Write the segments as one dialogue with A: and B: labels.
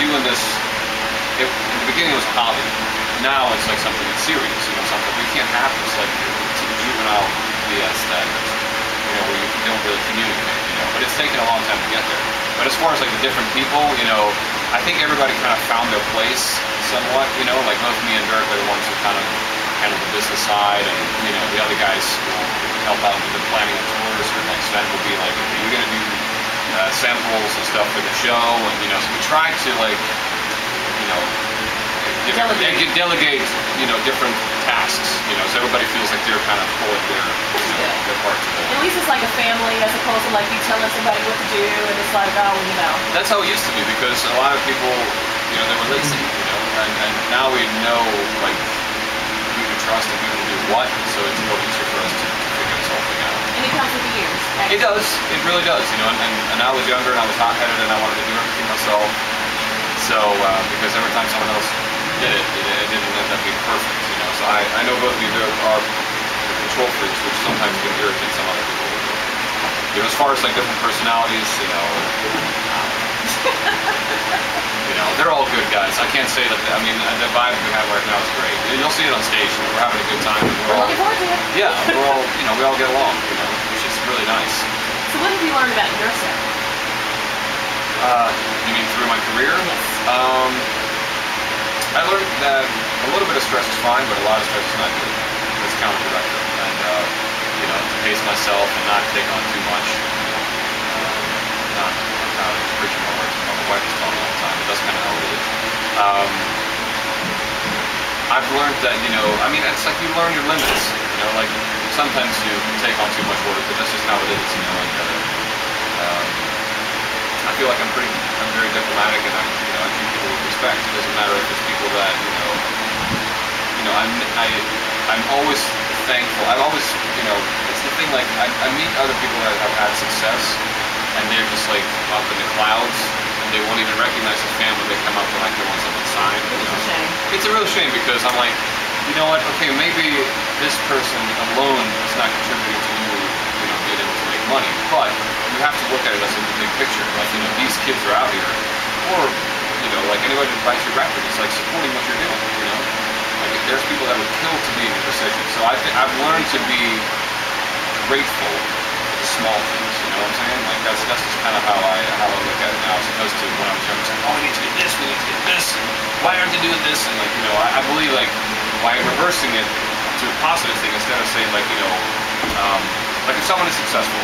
A: doing this. It, in the beginning, it was a hobby. Now it's like something that's serious. You know, something we can't have this like juvenile BS that you know where you don't really communicate. You know, but it's taken a long time to get there. But as far as like the different people, you know, I think everybody kind of found their place somewhat. You know, like both me and Dirk are the ones who kind of handle the business side, and you know, the other guys will help out with the planning of tours, or like Sven will be like, okay, you're gonna do uh, samples and stuff for the show, and you know, so we try to like, you know,
B: Delegate.
A: delegate, delegate you know, different tasks. You know, so everybody feels like they're kind of pulling their, you know,
B: good.
A: their part to the.
B: At least it's like a family as opposed to like you telling somebody what to do and it's like, oh, you know.
A: That's how it used to be because a lot of people, you know, they were lazy, you know, and, and now we know like who to trust and who to do what, so it's a little easier for us to figure this whole thing out.
B: And it with the years.
A: It does, it really does, you know, and, and, and I was younger and I was hot-headed and I wanted to do everything myself. So, uh, because every time someone else did it, it, it didn't end up being perfect, you know. So I, I know both of you there are control freaks, which sometimes can irritate some other people. You know, as far as like different personalities, you know, you know, they're all good guys. I can't say that. I mean, the vibe we have right now is great. You'll see it on stage. We're having a good time. We're all,
B: looking forward to it.
A: yeah, we're all, you know, we all get along. You know, really nice.
B: So what have you learned about your sound?
A: Uh, you mean through my career?
B: Yes.
A: Um, I learned that a little bit of stress is fine, but a lot of stress is not good. It's counterproductive, and uh, you know, to pace myself and not take on too much. Uh, not uh, preaching my words. My wife is telling me all the time. But that's kind of how it is. Um, I've learned that you know, I mean, it's like you learn your limits. You know, like sometimes you take on too much work, but that's just how it is. You know, and uh, um, I feel like I'm pretty, I'm very diplomatic, and I, you know, I treat people with respect. It doesn't matter if it's people that you know, you know, I'm, I, I'm always thankful. I've always, you know, it's the thing. Like I, I meet other people that have had success, and they're just like up in the clouds, and they won't even recognize the family. When they come up to like they want something signed.
B: It's a shame.
A: It's a real shame because I'm like, you know what? Okay, maybe this person alone is not contributing to you, you know, being able to make money, but you have to look at it as a big picture. Like, you know, these kids are out here, or you know, like anybody that buys your record, it's like supporting what you're doing. You know, like there's people that would kill to be in your position. So I think I've learned to be grateful for the small things. You know what I'm saying? Like that's that's just kind of how I how I look at it now, as opposed to when I was younger, saying, "Oh, we need to get this, we need to get this. Why aren't they doing this?" And like you know, I, I believe like by reversing it to a positive thing instead of saying like you know, um, like if someone is successful,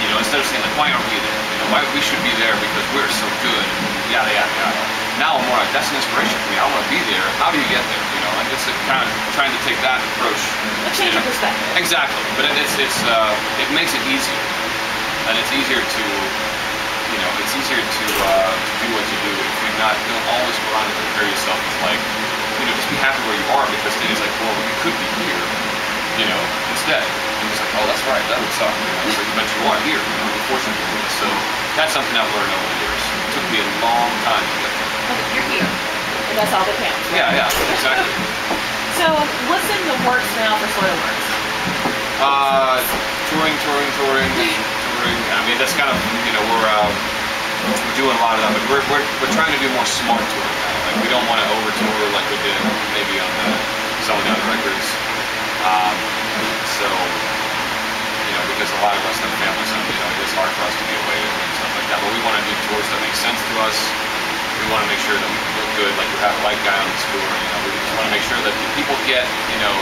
A: you know, instead of saying like, "Why aren't we there?" You know, why we should be there because we're so good, yada yada yada. Now I'm more like that's an inspiration for me. I want to be there. How do you get there? You know, and it's a kind of trying to take that approach.
B: A change of perspective.
A: Exactly, but it, it's it's uh, it makes it easier, and it's easier to, you know, it's easier to uh, to do what you do if you're not don't always go around and compare yourself with like, you know, just be happy where you are because then it's like, well, you could be here, you know, instead. And it's like, oh, that's right, that would suck, you know, so, but you are here, you know, you're fortunate to this. So that's something I've learned over the years. It took me a long time to get there.
B: Okay, you're here. And that's all that counts. right?
A: Yeah, yeah, exactly.
B: So what's in the works now for Soilworks?
A: Uh, touring, touring, touring, touring. I mean, that's kind of you know we're uh, we're doing a lot of that, but we're we're, we're trying to do more smart touring Like we don't want to over tour like we did maybe on the some of the other records. Um, so you know because a lot of us have families, and you know it is hard for us to be away and stuff like that. But we want to do tours that make sense to us. We want to make sure that we look good. Like we have a light guy on this tour. You know, we just want to make sure that the people get you know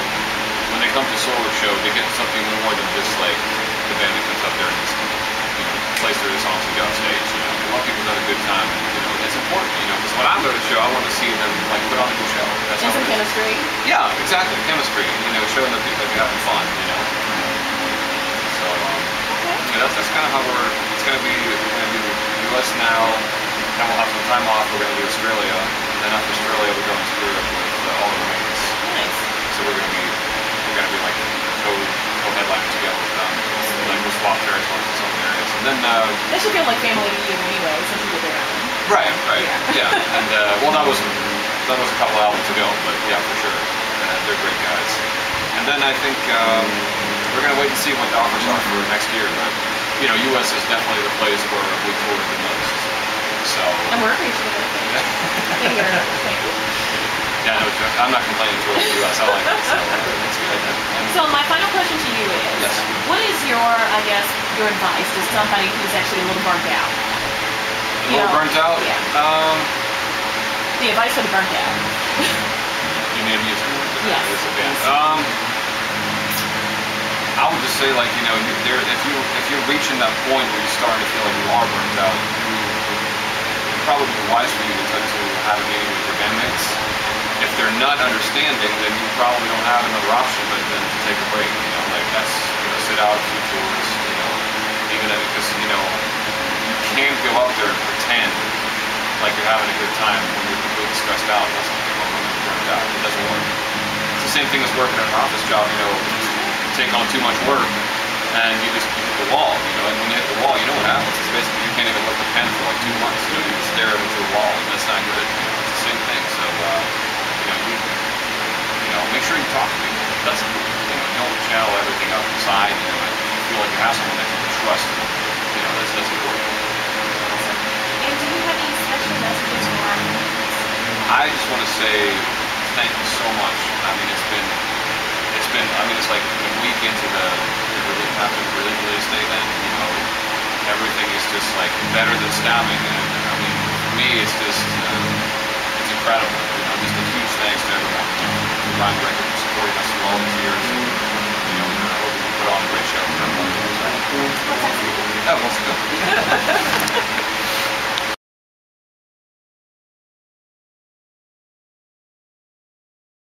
A: when they come to Soilwork Show, they get something more than just like the band that comes up there and you know plays through the songs and go on stage. You know, we want people to have a good time, and you know it's important. You know, go to the show, I want to see them like put on a good show. That's
B: And some chemistry.
A: Yeah, exactly. Chemistry. You know, showing that people that you're having fun. You know. So um,
B: Okay.
A: yeah, that's that's kind of how we're. It's gonna be. We're gonna do U.S. now. Then we'll have some time off. We're gonna do Australia. And then after Australia, we're going to Europe with uh, All That Remains.
B: Nice.
A: So we're gonna be we're gonna be like co co headlining together with them. Like we'll swap territories in some areas. And then uh,
B: They should feel like family to you anyway, since you did.
A: Right, right,
B: Yeah.
A: yeah. And uh, well, that was that was a couple albums ago, but yeah, for sure, uh, they're great guys. And then I think um, we're gonna wait and see what the offers are for next year. But you know, U.S. is definitely the place where we toured the most. So
B: And we're appreciative. Thank you.
A: Yeah, no joke. I'm not complaining to what US. I like it, so uh, it's good. And,
B: So my final question to you is,
A: Yes.
B: what is your, I guess, your advice to somebody who's actually a little burnt out?
A: Little
B: know,
A: burnt out.
B: yeah.
A: Um,
B: The advice the burnt out.
A: you need music.
B: Yes.
A: It's a band. Um, I would just say, like you know, there, if you if you're reaching that point where you're starting to feel like you are burnt out, you, it'd probably be wise for you to, to have a meeting with your bandmates. If they're not understanding, then you probably don't have another option but then to take a break. You know, like that's you know, sit out a few tours. You know, even if because you know you can't go out there pretend like you're having a good time when you're completely stressed out. That's when out. It doesn't work. It's the same thing as working an office job. You know, you take on too much work and you just you hit the wall. You know, and when you hit the wall, you know what happens. It's basically you can't even lift a pen for like I just want to say thank you so much. I mean, it's been, it's been, I mean, it's like a week into the, the relief after the relief release day, then, you know, everything is just like better than stabbing. And I mean, for me, it's just, uh, it's incredible. You know, just a huge thanks to everyone. You know, Record for supporting us through all these years. And, you know, I hope you put on a great show for everyone. What's that? Oh, what's